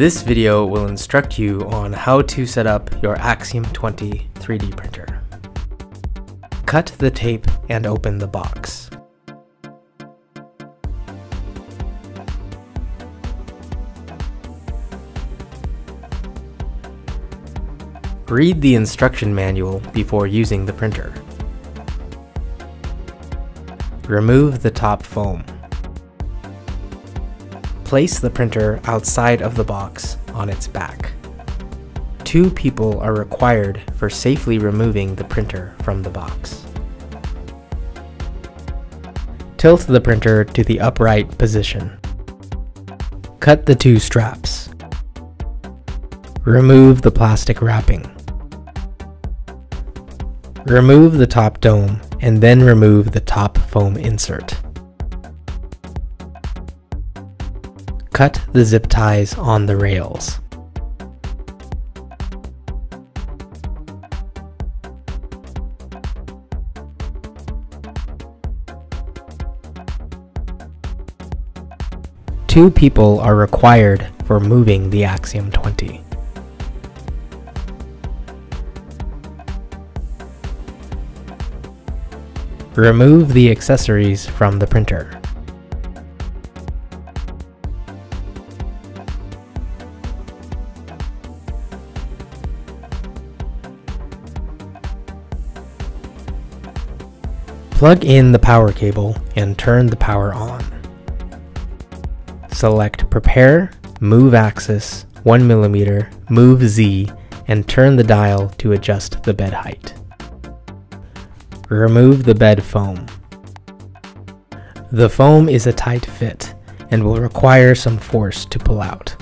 This video will instruct you on how to set up your Axiom 20 3D printer. Cut the tape and open the box. Read the instruction manual before using the printer. Remove the top foam. Place the printer outside of the box on its back. Two people are required for safely removing the printer from the box. Tilt the printer to the upright position. Cut the two straps. Remove the plastic wrapping. Remove the top dome and then remove the top foam insert. Cut the zip ties on the rails. Two people are required for moving the Axiom 20. Remove the accessories from the printer. Plug in the power cable and turn the power on. Select Prepare, Move Axis, 1mm, Move Z, and turn the dial to adjust the bed height. Remove the bed foam. The foam is a tight fit and will require some force to pull out.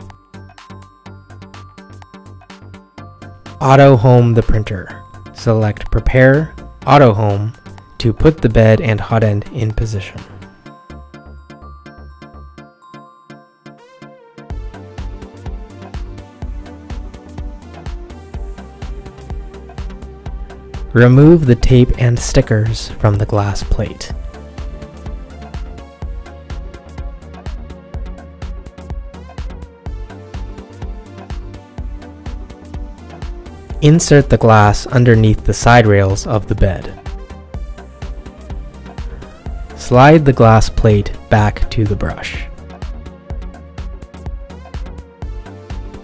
Auto home the printer. Select Prepare, Auto Home to put the bed and hot end in position. Remove the tape and stickers from the glass plate. Insert the glass underneath the side rails of the bed. Slide the glass plate back to the brush.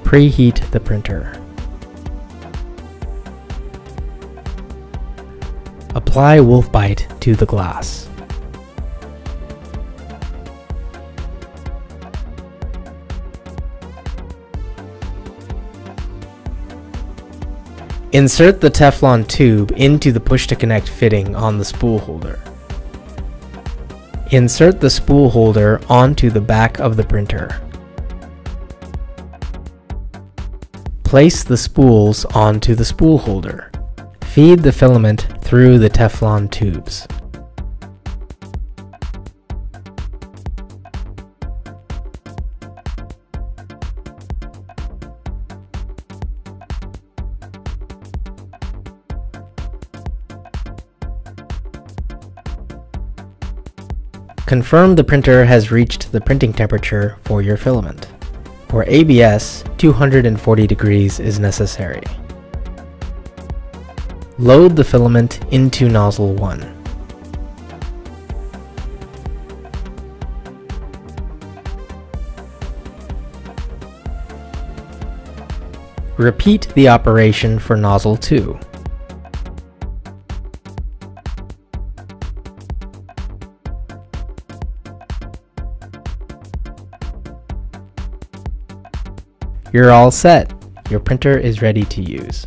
Preheat the printer. Apply Wolfbite to the glass. Insert the Teflon tube into the push-to-connect fitting on the spool holder. Insert the spool holder onto the back of the printer. Place the spools onto the spool holder. Feed the filament through the Teflon tubes. Confirm the printer has reached the printing temperature for your filament. For ABS, 240 degrees is necessary. Load the filament into nozzle 1. Repeat the operation for nozzle 2. You're all set. Your printer is ready to use.